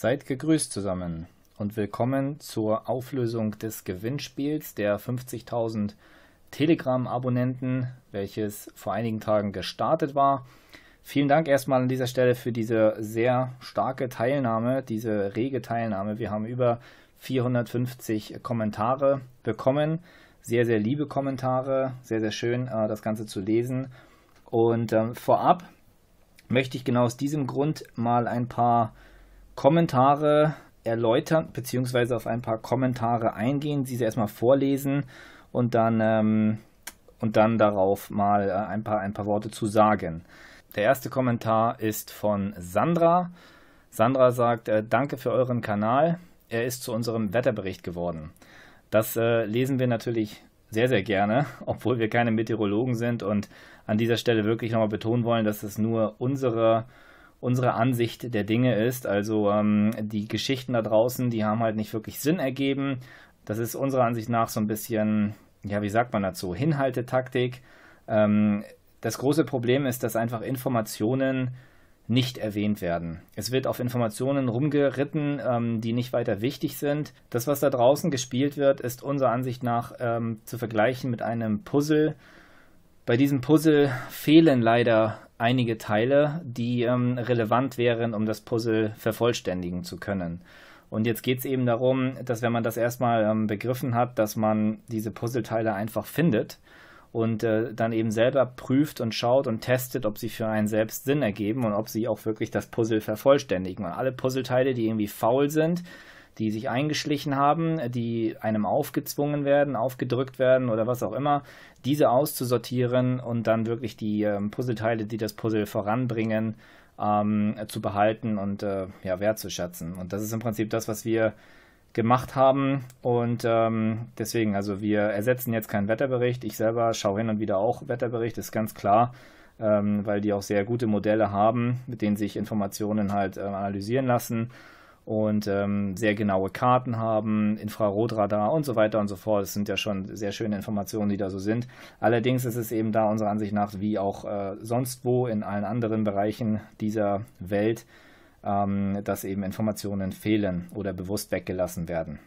Seid gegrüßt zusammen und willkommen zur Auflösung des Gewinnspiels der 50.000 Telegram-Abonnenten, welches vor einigen Tagen gestartet war. Vielen Dank erstmal an dieser Stelle für diese sehr starke Teilnahme, diese rege Teilnahme. Wir haben über 450 Kommentare bekommen. Sehr, sehr liebe Kommentare. Sehr, sehr schön, äh, das Ganze zu lesen. Und ähm, vorab möchte ich genau aus diesem Grund mal ein paar Kommentare erläutern, beziehungsweise auf ein paar Kommentare eingehen, diese erstmal vorlesen und dann, ähm, und dann darauf mal äh, ein, paar, ein paar Worte zu sagen. Der erste Kommentar ist von Sandra. Sandra sagt, äh, danke für euren Kanal. Er ist zu unserem Wetterbericht geworden. Das äh, lesen wir natürlich sehr, sehr gerne, obwohl wir keine Meteorologen sind und an dieser Stelle wirklich nochmal betonen wollen, dass es nur unsere unsere Ansicht der Dinge ist. Also ähm, die Geschichten da draußen, die haben halt nicht wirklich Sinn ergeben. Das ist unserer Ansicht nach so ein bisschen, ja, wie sagt man dazu, Hinhaltetaktik. Ähm, das große Problem ist, dass einfach Informationen nicht erwähnt werden. Es wird auf Informationen rumgeritten, ähm, die nicht weiter wichtig sind. Das, was da draußen gespielt wird, ist unserer Ansicht nach ähm, zu vergleichen mit einem Puzzle. Bei diesem Puzzle fehlen leider einige Teile, die ähm, relevant wären, um das Puzzle vervollständigen zu können. Und jetzt geht es eben darum, dass wenn man das erstmal ähm, begriffen hat, dass man diese Puzzleteile einfach findet und äh, dann eben selber prüft und schaut und testet, ob sie für einen selbst Sinn ergeben und ob sie auch wirklich das Puzzle vervollständigen. Und alle Puzzleteile, die irgendwie faul sind, die sich eingeschlichen haben, die einem aufgezwungen werden, aufgedrückt werden oder was auch immer, diese auszusortieren und dann wirklich die ähm, Puzzleteile, die das Puzzle voranbringen, ähm, zu behalten und äh, ja, wertzuschätzen. Und das ist im Prinzip das, was wir gemacht haben. Und ähm, deswegen, also wir ersetzen jetzt keinen Wetterbericht. Ich selber schaue hin und wieder auch Wetterbericht, ist ganz klar, ähm, weil die auch sehr gute Modelle haben, mit denen sich Informationen halt äh, analysieren lassen und ähm, sehr genaue Karten haben, Infrarotradar und so weiter und so fort. Das sind ja schon sehr schöne Informationen, die da so sind. Allerdings ist es eben da unserer Ansicht nach, wie auch äh, sonst wo in allen anderen Bereichen dieser Welt, ähm, dass eben Informationen fehlen oder bewusst weggelassen werden.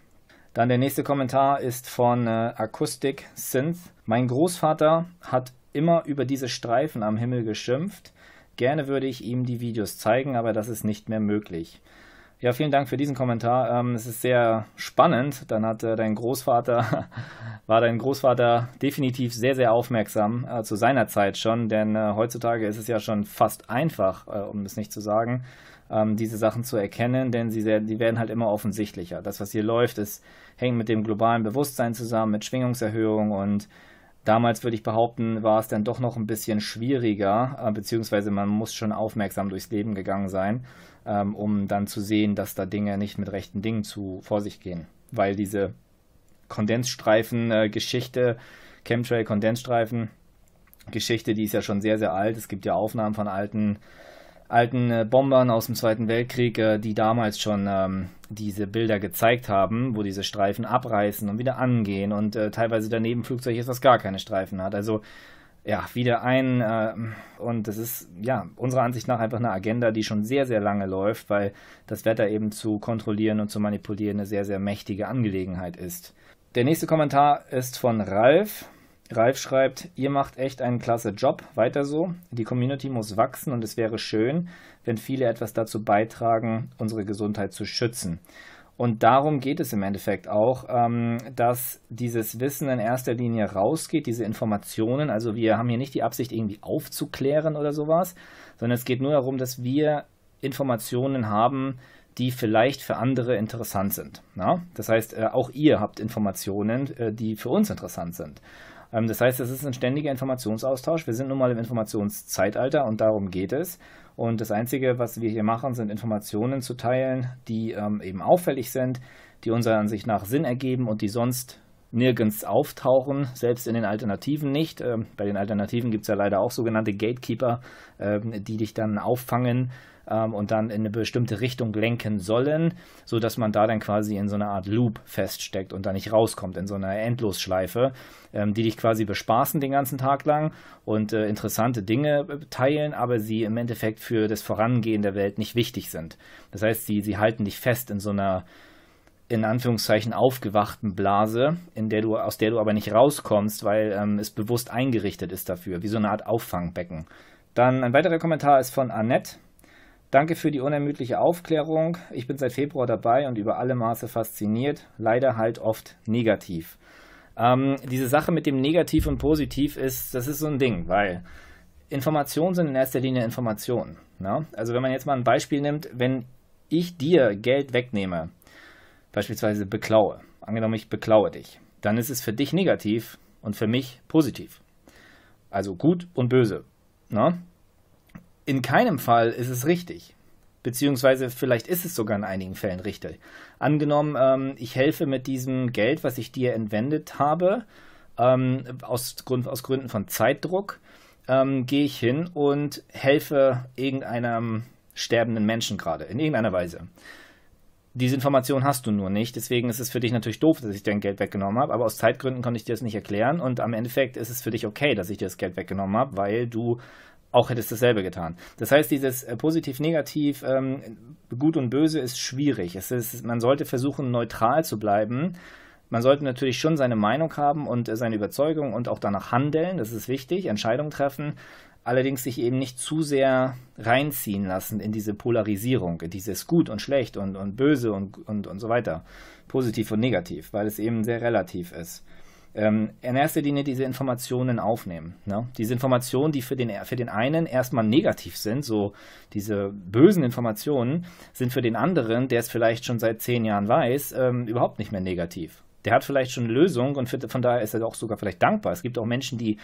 Dann der nächste Kommentar ist von äh, Acoustic Synth. Mein Großvater hat immer über diese Streifen am Himmel geschimpft. Gerne würde ich ihm die Videos zeigen, aber das ist nicht mehr möglich. Ja, vielen Dank für diesen Kommentar. Ähm, es ist sehr spannend. Dann hat äh, dein Großvater, war dein Großvater definitiv sehr, sehr aufmerksam äh, zu seiner Zeit schon, denn äh, heutzutage ist es ja schon fast einfach, äh, um es nicht zu sagen, ähm, diese Sachen zu erkennen, denn sie sehr, die werden halt immer offensichtlicher. Das, was hier läuft, ist, hängt mit dem globalen Bewusstsein zusammen, mit Schwingungserhöhung und Damals würde ich behaupten, war es dann doch noch ein bisschen schwieriger, äh, beziehungsweise man muss schon aufmerksam durchs Leben gegangen sein, ähm, um dann zu sehen, dass da Dinge nicht mit rechten Dingen zu vor sich gehen. Weil diese Kondensstreifen-Geschichte, äh, Chemtrail-Kondensstreifen, Geschichte, die ist ja schon sehr, sehr alt. Es gibt ja Aufnahmen von alten alten äh, Bombern aus dem Zweiten Weltkrieg, äh, die damals schon ähm, diese Bilder gezeigt haben, wo diese Streifen abreißen und wieder angehen und äh, teilweise daneben Flugzeug ist, was gar keine Streifen hat. Also ja, wieder ein äh, und das ist ja unserer Ansicht nach einfach eine Agenda, die schon sehr, sehr lange läuft, weil das Wetter eben zu kontrollieren und zu manipulieren eine sehr, sehr mächtige Angelegenheit ist. Der nächste Kommentar ist von Ralf. Ralf schreibt, ihr macht echt einen klasse Job, weiter so. Die Community muss wachsen und es wäre schön, wenn viele etwas dazu beitragen, unsere Gesundheit zu schützen. Und darum geht es im Endeffekt auch, ähm, dass dieses Wissen in erster Linie rausgeht, diese Informationen. Also wir haben hier nicht die Absicht, irgendwie aufzuklären oder sowas, sondern es geht nur darum, dass wir Informationen haben, die vielleicht für andere interessant sind. Na? Das heißt, äh, auch ihr habt Informationen, äh, die für uns interessant sind. Ähm, das heißt, es ist ein ständiger Informationsaustausch. Wir sind nun mal im Informationszeitalter und darum geht es. Und das Einzige, was wir hier machen, sind Informationen zu teilen, die ähm, eben auffällig sind, die unserer Ansicht nach Sinn ergeben und die sonst nirgends auftauchen, selbst in den Alternativen nicht. Ähm, bei den Alternativen gibt es ja leider auch sogenannte Gatekeeper, ähm, die dich dann auffangen ähm, und dann in eine bestimmte Richtung lenken sollen, sodass man da dann quasi in so einer Art Loop feststeckt und da nicht rauskommt, in so einer Endlosschleife, ähm, die dich quasi bespaßen den ganzen Tag lang und äh, interessante Dinge äh, teilen, aber sie im Endeffekt für das Vorangehen der Welt nicht wichtig sind. Das heißt, sie, sie halten dich fest in so einer in Anführungszeichen aufgewachten Blase, in der du, aus der du aber nicht rauskommst, weil ähm, es bewusst eingerichtet ist dafür, wie so eine Art Auffangbecken. Dann ein weiterer Kommentar ist von Annette. Danke für die unermüdliche Aufklärung. Ich bin seit Februar dabei und über alle Maße fasziniert. Leider halt oft negativ. Ähm, diese Sache mit dem Negativ und Positiv ist, das ist so ein Ding, weil Informationen sind in erster Linie Informationen. Ne? Also wenn man jetzt mal ein Beispiel nimmt, wenn ich dir Geld wegnehme, beispielsweise beklaue, angenommen ich beklaue dich, dann ist es für dich negativ und für mich positiv. Also gut und böse. Ne? in keinem Fall ist es richtig. Beziehungsweise vielleicht ist es sogar in einigen Fällen richtig. Angenommen, ähm, ich helfe mit diesem Geld, was ich dir entwendet habe, ähm, aus, Grund, aus Gründen von Zeitdruck, ähm, gehe ich hin und helfe irgendeinem sterbenden Menschen gerade, in irgendeiner Weise. Diese Information hast du nur nicht, deswegen ist es für dich natürlich doof, dass ich dein Geld weggenommen habe, aber aus Zeitgründen konnte ich dir das nicht erklären und am Endeffekt ist es für dich okay, dass ich dir das Geld weggenommen habe, weil du auch hättest dasselbe getan. Das heißt, dieses äh, positiv-negativ, ähm, gut und böse ist schwierig. Es ist, man sollte versuchen, neutral zu bleiben. Man sollte natürlich schon seine Meinung haben und äh, seine Überzeugung und auch danach handeln. Das ist wichtig, Entscheidungen treffen. Allerdings sich eben nicht zu sehr reinziehen lassen in diese Polarisierung, in dieses Gut und Schlecht und, und Böse und, und, und so weiter. Positiv und negativ, weil es eben sehr relativ ist ähm, in erster Linie diese Informationen aufnehmen. Ne? Diese Informationen, die für den, für den einen erstmal negativ sind, so diese bösen Informationen, sind für den anderen, der es vielleicht schon seit zehn Jahren weiß, ähm, überhaupt nicht mehr negativ. Der hat vielleicht schon eine Lösung und für, von daher ist er auch sogar vielleicht dankbar. Es gibt auch Menschen, die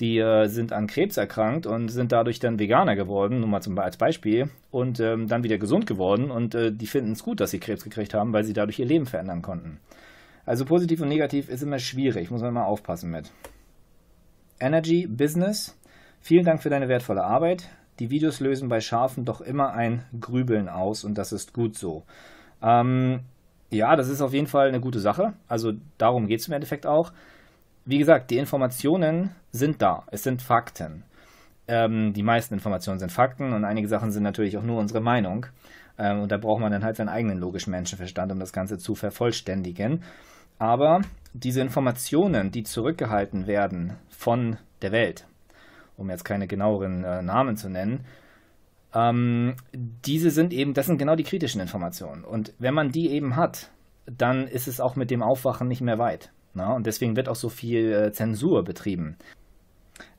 die äh, sind an Krebs erkrankt und sind dadurch dann Veganer geworden, nur mal zum, als Beispiel, und ähm, dann wieder gesund geworden und äh, die finden es gut, dass sie Krebs gekriegt haben, weil sie dadurch ihr Leben verändern konnten. Also positiv und negativ ist immer schwierig, muss man mal aufpassen mit. Energy Business. Vielen Dank für deine wertvolle Arbeit. Die Videos lösen bei Schafen doch immer ein Grübeln aus und das ist gut so. Ähm, ja, das ist auf jeden Fall eine gute Sache. Also darum geht es im Endeffekt auch. Wie gesagt, die Informationen sind da. Es sind Fakten. Ähm, die meisten Informationen sind Fakten und einige Sachen sind natürlich auch nur unsere Meinung. Ähm, und da braucht man dann halt seinen eigenen logischen Menschenverstand, um das Ganze zu vervollständigen. Aber diese Informationen, die zurückgehalten werden von der Welt, um jetzt keine genaueren äh, Namen zu nennen, ähm, diese sind eben, das sind genau die kritischen Informationen. Und wenn man die eben hat, dann ist es auch mit dem Aufwachen nicht mehr weit. Na? Und deswegen wird auch so viel äh, Zensur betrieben.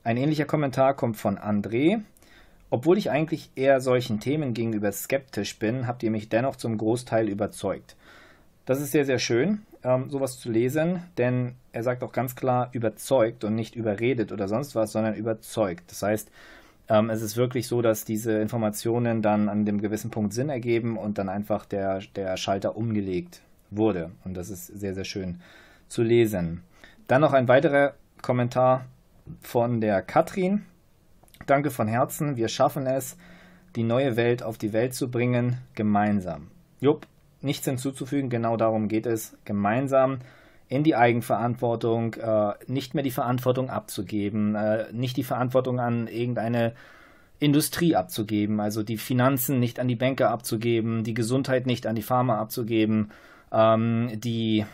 Ein ähnlicher Kommentar kommt von André. Obwohl ich eigentlich eher solchen Themen gegenüber skeptisch bin, habt ihr mich dennoch zum Großteil überzeugt. Das ist sehr, sehr schön, ähm, sowas zu lesen, denn er sagt auch ganz klar überzeugt und nicht überredet oder sonst was, sondern überzeugt. Das heißt, ähm, es ist wirklich so, dass diese Informationen dann an dem gewissen Punkt Sinn ergeben und dann einfach der, der Schalter umgelegt wurde. Und das ist sehr, sehr schön zu lesen. Dann noch ein weiterer Kommentar von der Katrin. Danke von Herzen. Wir schaffen es, die neue Welt auf die Welt zu bringen, gemeinsam. Jupp, nichts hinzuzufügen, genau darum geht es. Gemeinsam in die Eigenverantwortung, äh, nicht mehr die Verantwortung abzugeben, äh, nicht die Verantwortung an irgendeine Industrie abzugeben, also die Finanzen nicht an die Banker abzugeben, die Gesundheit nicht an die Pharma abzugeben, ähm, die,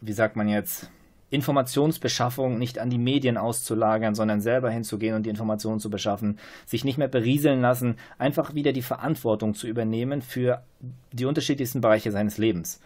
wie sagt man jetzt, Informationsbeschaffung nicht an die Medien auszulagern, sondern selber hinzugehen und die Informationen zu beschaffen, sich nicht mehr berieseln lassen, einfach wieder die Verantwortung zu übernehmen für die unterschiedlichsten Bereiche seines Lebens.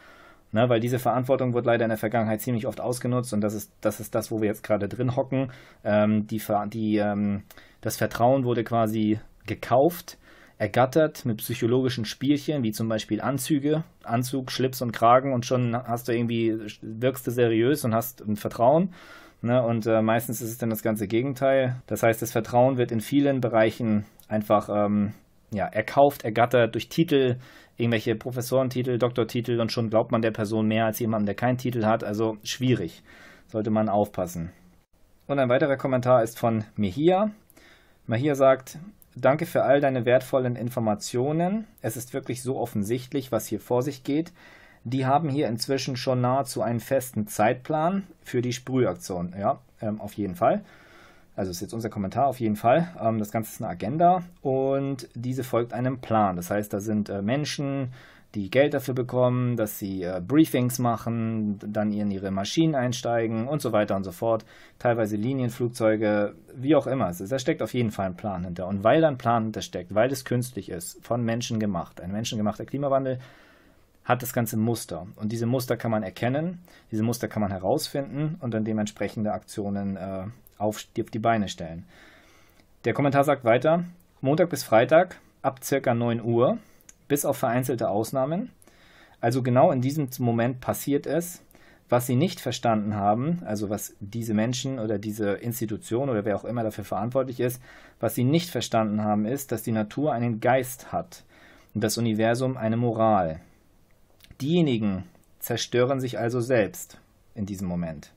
Ne, weil diese Verantwortung wird leider in der Vergangenheit ziemlich oft ausgenutzt und das ist das, ist das wo wir jetzt gerade drin hocken. Ähm, die, die, ähm, das Vertrauen wurde quasi gekauft ergattert mit psychologischen Spielchen, wie zum Beispiel Anzüge, Anzug, Schlips und Kragen und schon hast du irgendwie, wirkst du seriös und hast ein Vertrauen. Ne? Und äh, meistens ist es dann das ganze Gegenteil. Das heißt, das Vertrauen wird in vielen Bereichen einfach ähm, ja, erkauft, ergattert durch Titel, irgendwelche Professorentitel, Doktortitel und schon glaubt man der Person mehr als jemandem, der keinen Titel hat. Also schwierig. Sollte man aufpassen. Und ein weiterer Kommentar ist von Mehia. Mehia sagt, Danke für all deine wertvollen Informationen. Es ist wirklich so offensichtlich, was hier vor sich geht. Die haben hier inzwischen schon nahezu einen festen Zeitplan für die Sprühaktion. Ja, ähm, auf jeden Fall. Also ist jetzt unser Kommentar auf jeden Fall. Ähm, das Ganze ist eine Agenda und diese folgt einem Plan. Das heißt, da sind äh, Menschen, die Geld dafür bekommen, dass sie äh, Briefings machen, dann in ihre Maschinen einsteigen und so weiter und so fort. Teilweise Linienflugzeuge, wie auch immer. da steckt auf jeden Fall ein Plan hinter. Und weil da ein Plan hinter steckt, weil es künstlich ist, von Menschen gemacht, ein menschengemachter Klimawandel, hat das ganze Muster. Und diese Muster kann man erkennen, diese Muster kann man herausfinden und dann dementsprechende Aktionen äh, auf, die, auf die Beine stellen. Der Kommentar sagt weiter, Montag bis Freitag ab circa 9 Uhr, bis auf vereinzelte Ausnahmen. Also genau in diesem Moment passiert es, was sie nicht verstanden haben, also was diese Menschen oder diese Institution oder wer auch immer dafür verantwortlich ist, was sie nicht verstanden haben, ist, dass die Natur einen Geist hat und das Universum eine Moral. Diejenigen zerstören sich also selbst in diesem Moment.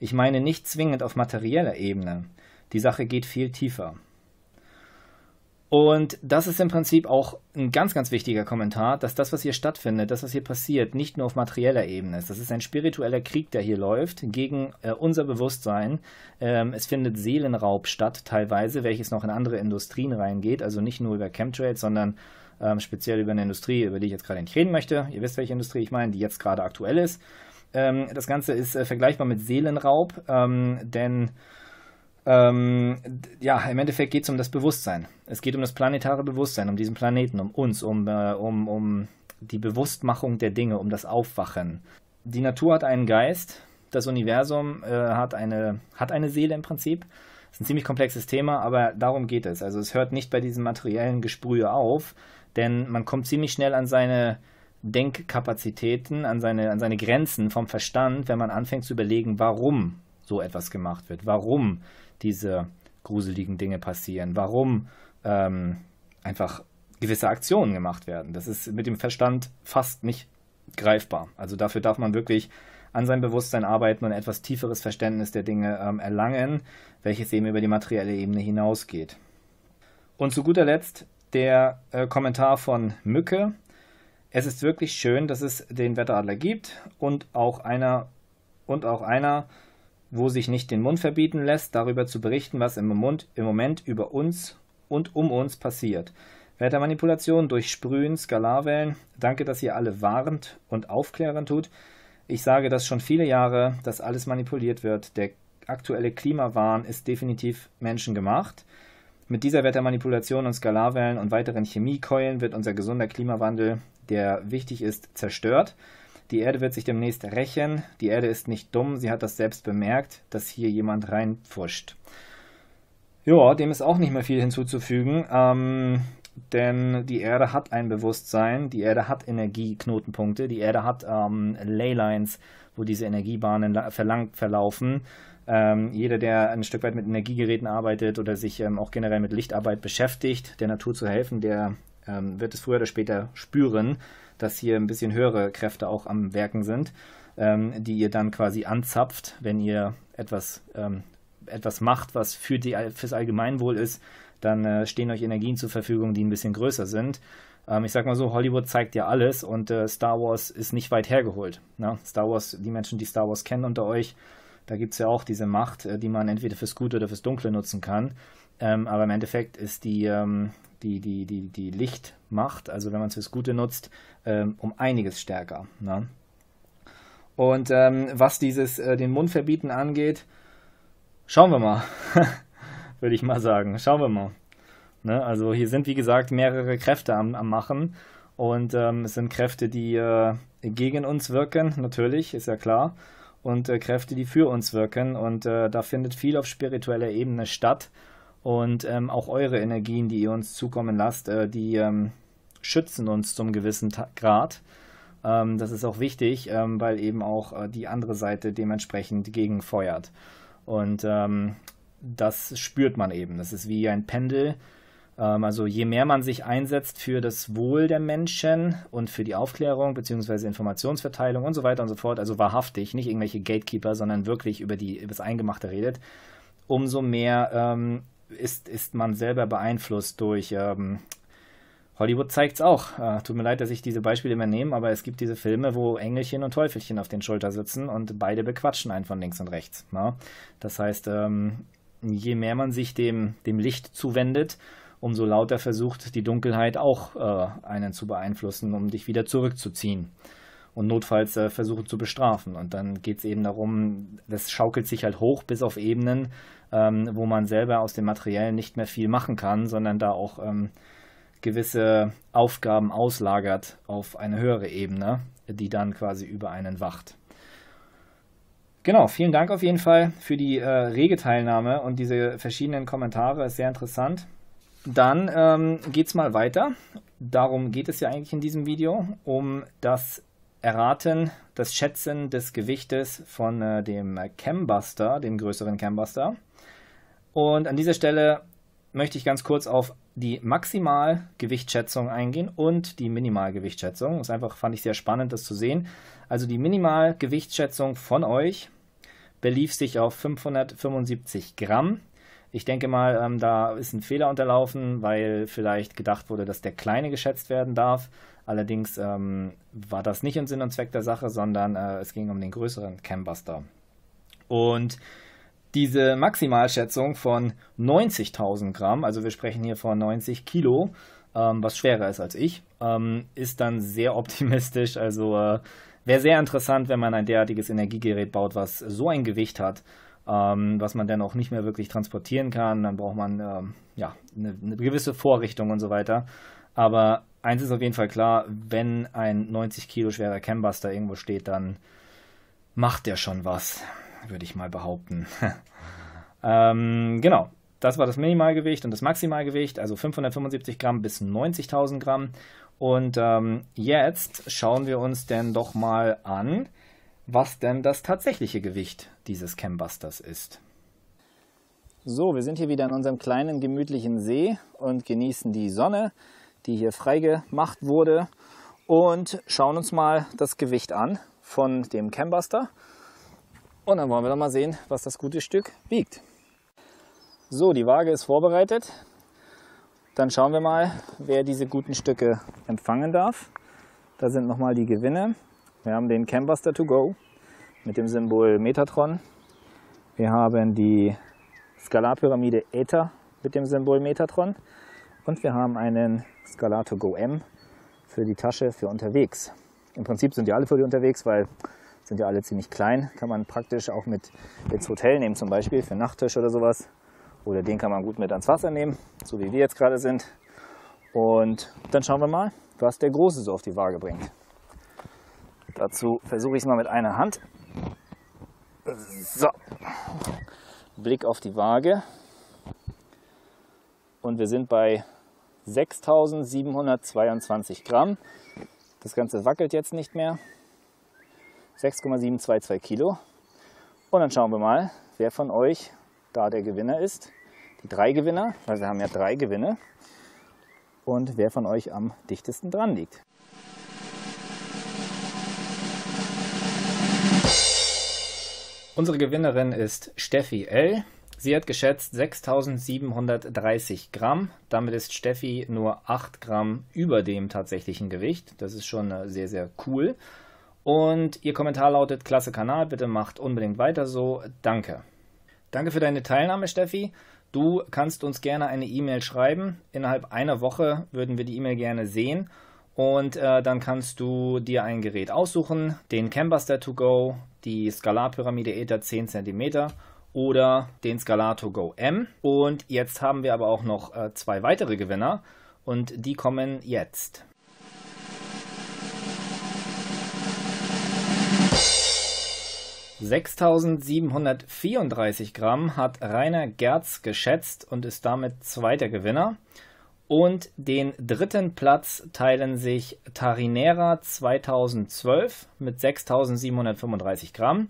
Ich meine nicht zwingend auf materieller Ebene. Die Sache geht viel tiefer. Und das ist im Prinzip auch ein ganz, ganz wichtiger Kommentar, dass das, was hier stattfindet, das, was hier passiert, nicht nur auf materieller Ebene ist. Das ist ein spiritueller Krieg, der hier läuft gegen äh, unser Bewusstsein. Ähm, es findet Seelenraub statt, teilweise, welches noch in andere Industrien reingeht. Also nicht nur über Chemtrails, sondern ähm, speziell über eine Industrie, über die ich jetzt gerade nicht reden möchte. Ihr wisst, welche Industrie ich meine, die jetzt gerade aktuell ist. Ähm, das Ganze ist äh, vergleichbar mit Seelenraub, ähm, denn ähm, ja, im Endeffekt geht es um das Bewusstsein. Es geht um das planetare Bewusstsein, um diesen Planeten, um uns, um, äh, um, um die Bewusstmachung der Dinge, um das Aufwachen. Die Natur hat einen Geist, das Universum äh, hat, eine, hat eine Seele im Prinzip. Das ist ein ziemlich komplexes Thema, aber darum geht es. Also es hört nicht bei diesem materiellen Gesprühe auf, denn man kommt ziemlich schnell an seine Denkkapazitäten, an seine, an seine Grenzen vom Verstand, wenn man anfängt zu überlegen, warum so etwas gemacht wird, warum diese gruseligen Dinge passieren, warum ähm, einfach gewisse Aktionen gemacht werden. Das ist mit dem Verstand fast nicht greifbar. Also dafür darf man wirklich an seinem Bewusstsein arbeiten und etwas tieferes Verständnis der Dinge ähm, erlangen, welches eben über die materielle Ebene hinausgeht. Und zu guter Letzt der äh, Kommentar von Mücke. Es ist wirklich schön, dass es den Wetteradler gibt und auch einer und auch einer wo sich nicht den Mund verbieten lässt, darüber zu berichten, was im Moment, im Moment über uns und um uns passiert. Wettermanipulation durch Sprühen, Skalarwellen. Danke, dass ihr alle warnt und aufklären tut. Ich sage das schon viele Jahre, dass alles manipuliert wird. Der aktuelle Klimawahn ist definitiv menschengemacht. Mit dieser Wettermanipulation und Skalarwellen und weiteren Chemiekeulen wird unser gesunder Klimawandel, der wichtig ist, zerstört. Die Erde wird sich demnächst rächen. Die Erde ist nicht dumm, sie hat das selbst bemerkt, dass hier jemand reinpfuscht. Ja, dem ist auch nicht mehr viel hinzuzufügen, ähm, denn die Erde hat ein Bewusstsein, die Erde hat Energieknotenpunkte, die Erde hat ähm, Leylines, wo diese Energiebahnen verlangt verlaufen. Ähm, jeder, der ein Stück weit mit Energiegeräten arbeitet oder sich ähm, auch generell mit Lichtarbeit beschäftigt, der Natur zu helfen, der ähm, wird es früher oder später spüren, dass hier ein bisschen höhere Kräfte auch am Werken sind, ähm, die ihr dann quasi anzapft, wenn ihr etwas, ähm, etwas macht, was für die, fürs Allgemeinwohl ist, dann äh, stehen euch Energien zur Verfügung, die ein bisschen größer sind. Ähm, ich sag mal so, Hollywood zeigt ja alles und äh, Star Wars ist nicht weit hergeholt. Ne? Star Wars, die Menschen, die Star Wars kennen unter euch, da gibt es ja auch diese Macht, äh, die man entweder fürs Gute oder fürs Dunkle nutzen kann. Ähm, aber im Endeffekt ist die, ähm, die, die, die, die Lichtmacht, also wenn man es fürs Gute nutzt, ähm, um einiges stärker. Ne? Und ähm, was dieses äh, den Mund verbieten angeht, schauen wir mal, würde ich mal sagen. Schauen wir mal. Ne? Also hier sind wie gesagt mehrere Kräfte am, am Machen und ähm, es sind Kräfte, die äh, gegen uns wirken, natürlich, ist ja klar, und äh, Kräfte, die für uns wirken und äh, da findet viel auf spiritueller Ebene statt und ähm, auch eure Energien, die ihr uns zukommen lasst, äh, die ähm, schützen uns zum gewissen Ta Grad. Ähm, das ist auch wichtig, ähm, weil eben auch äh, die andere Seite dementsprechend gegenfeuert. Und ähm, das spürt man eben. Das ist wie ein Pendel. Ähm, also je mehr man sich einsetzt für das Wohl der Menschen und für die Aufklärung bzw. Informationsverteilung und so weiter und so fort, also wahrhaftig, nicht irgendwelche Gatekeeper, sondern wirklich über, die, über das Eingemachte redet, umso mehr ist, ist man selber beeinflusst durch ähm, Hollywood zeigt es auch. Äh, tut mir leid, dass ich diese Beispiele immer nehme, aber es gibt diese Filme, wo Engelchen und Teufelchen auf den Schultern sitzen und beide bequatschen einen von links und rechts. Na? Ne? Das heißt, ähm, je mehr man sich dem, dem Licht zuwendet, umso lauter versucht die Dunkelheit auch äh, einen zu beeinflussen, um dich wieder zurückzuziehen und notfalls äh, versuchen zu bestrafen. Und dann geht es eben darum, das schaukelt sich halt hoch bis auf Ebenen, ähm, wo man selber aus dem Materiellen nicht mehr viel machen kann, sondern da auch ähm, gewisse Aufgaben auslagert auf eine höhere Ebene, die dann quasi über einen wacht. Genau, vielen Dank auf jeden Fall für die äh, rege Teilnahme und diese verschiedenen Kommentare. Ist sehr interessant. Dann ähm, geht es mal weiter. Darum geht es ja eigentlich in diesem Video, um das Erraten, das Schätzen des Gewichtes von äh, dem Cambuster, dem größeren Cambuster. Und an dieser Stelle möchte ich ganz kurz auf die Maximalgewichtsschätzung eingehen und die Minimalgewichtsschätzung. Das einfach, fand ich sehr spannend, das zu sehen. Also die Minimalgewichtsschätzung von euch belief sich auf 575 Gramm. Ich denke mal, ähm, da ist ein Fehler unterlaufen, weil vielleicht gedacht wurde, dass der kleine geschätzt werden darf. Allerdings ähm, war das nicht im Sinn und Zweck der Sache, sondern äh, es ging um den größeren Cambuster. Und diese Maximalschätzung von 90.000 Gramm, also wir sprechen hier von 90 Kilo, ähm, was schwerer ist als ich, ähm, ist dann sehr optimistisch. Also äh, wäre sehr interessant, wenn man ein derartiges Energiegerät baut, was so ein Gewicht hat, ähm, was man dann auch nicht mehr wirklich transportieren kann. Dann braucht man ähm, ja eine, eine gewisse Vorrichtung und so weiter. Aber eins ist auf jeden Fall klar, wenn ein 90 Kilo schwerer Cambuster irgendwo steht, dann macht der schon was würde ich mal behaupten. ähm, genau, das war das Minimalgewicht und das Maximalgewicht, also 575 Gramm bis 90.000 Gramm. Und ähm, jetzt schauen wir uns denn doch mal an, was denn das tatsächliche Gewicht dieses Cambusters ist. So, wir sind hier wieder in unserem kleinen gemütlichen See und genießen die Sonne, die hier freigemacht wurde und schauen uns mal das Gewicht an von dem Cambuster. Und dann wollen wir doch mal sehen, was das gute Stück wiegt. So, die Waage ist vorbereitet. Dann schauen wir mal, wer diese guten Stücke empfangen darf. Da sind nochmal die Gewinne. Wir haben den Cambuster to go mit dem Symbol Metatron. Wir haben die Skalarpyramide Ether mit dem Symbol Metatron. Und wir haben einen Skalar to go M für die Tasche für unterwegs. Im Prinzip sind die alle für die unterwegs, weil sind ja alle ziemlich klein. Kann man praktisch auch mit ins Hotel nehmen, zum Beispiel für Nachttisch oder sowas. Oder den kann man gut mit ans Wasser nehmen, so wie wir jetzt gerade sind. Und dann schauen wir mal, was der Große so auf die Waage bringt. Dazu versuche ich es mal mit einer Hand. So, Blick auf die Waage. Und wir sind bei 6722 Gramm. Das Ganze wackelt jetzt nicht mehr. 6,722 Kilo. Und dann schauen wir mal, wer von euch da der Gewinner ist. Die drei Gewinner, weil wir haben ja drei Gewinne. Und wer von euch am dichtesten dran liegt. Unsere Gewinnerin ist Steffi L. Sie hat geschätzt 6730 Gramm. Damit ist Steffi nur 8 Gramm über dem tatsächlichen Gewicht. Das ist schon äh, sehr, sehr cool. Und Ihr Kommentar lautet, klasse Kanal, bitte macht unbedingt weiter so. Danke. Danke für deine Teilnahme, Steffi. Du kannst uns gerne eine E-Mail schreiben. Innerhalb einer Woche würden wir die E-Mail gerne sehen. Und äh, dann kannst du dir ein Gerät aussuchen, den Cambuster to go, die Skalarpyramide Ether 10 cm oder den Scalar to go M. Und jetzt haben wir aber auch noch äh, zwei weitere Gewinner und die kommen jetzt. 6734 Gramm hat Rainer Gerz geschätzt und ist damit zweiter Gewinner. Und den dritten Platz teilen sich Tarinera 2012 mit 6735 Gramm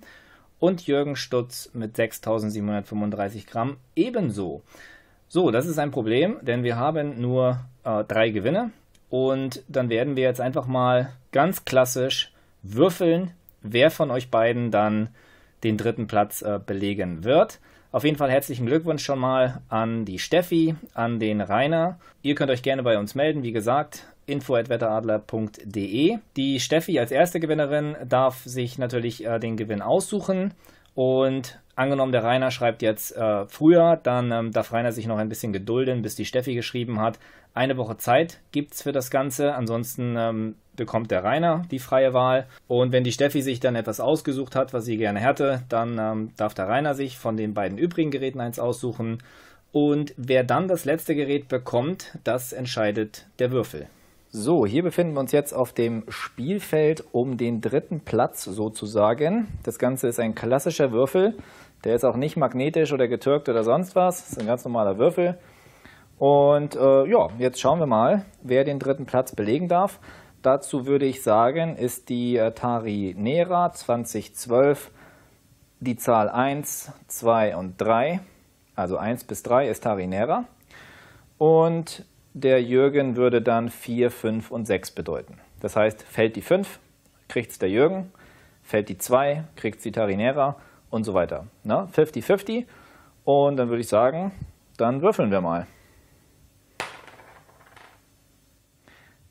und Jürgen Stutz mit 6735 Gramm ebenso. So, das ist ein Problem, denn wir haben nur äh, drei Gewinne. Und dann werden wir jetzt einfach mal ganz klassisch würfeln, wer von euch beiden dann den dritten Platz äh, belegen wird. Auf jeden Fall herzlichen Glückwunsch schon mal an die Steffi, an den Rainer. Ihr könnt euch gerne bei uns melden, wie gesagt, info.wetteradler.de. Die Steffi als erste Gewinnerin darf sich natürlich äh, den Gewinn aussuchen und angenommen, der Rainer schreibt jetzt äh, früher, dann ähm, darf Rainer sich noch ein bisschen gedulden, bis die Steffi geschrieben hat. Eine Woche Zeit gibt es für das Ganze. Ansonsten ähm, bekommt der Rainer die freie Wahl. Und wenn die Steffi sich dann etwas ausgesucht hat, was sie gerne hätte, dann ähm, darf der Rainer sich von den beiden übrigen Geräten eins aussuchen. Und wer dann das letzte Gerät bekommt, das entscheidet der Würfel. So, hier befinden wir uns jetzt auf dem Spielfeld um den dritten Platz sozusagen. Das Ganze ist ein klassischer Würfel. Der ist auch nicht magnetisch oder getürkt oder sonst was. Das ist ein ganz normaler Würfel. Und äh, ja, jetzt schauen wir mal, wer den dritten Platz belegen darf. Dazu würde ich sagen, ist die Atari Nera 2012 die Zahl 1, 2 und 3. Also 1 bis 3 ist Atari Nera. Und der Jürgen würde dann 4, 5 und 6 bedeuten. Das heißt, fällt die 5, kriegt es der Jürgen, fällt die 2, kriegt es die Tarinera und so weiter. 50-50. Und dann würde ich sagen, dann würfeln wir mal.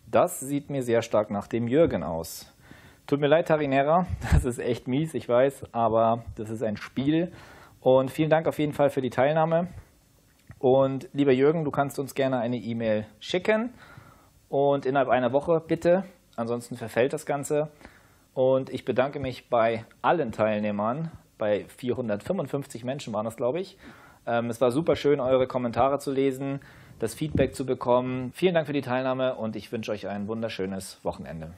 Das sieht mir sehr stark nach dem Jürgen aus. Tut mir leid, Tarinera, das ist echt mies, ich weiß, aber das ist ein Spiel. Und vielen Dank auf jeden Fall für die Teilnahme. Und lieber Jürgen, du kannst uns gerne eine E-Mail schicken und innerhalb einer Woche bitte, ansonsten verfällt das Ganze. Und ich bedanke mich bei allen Teilnehmern, bei 455 Menschen waren das, glaube ich. Ähm, es war super schön, eure Kommentare zu lesen, das Feedback zu bekommen. Vielen Dank für die Teilnahme und ich wünsche euch ein wunderschönes Wochenende.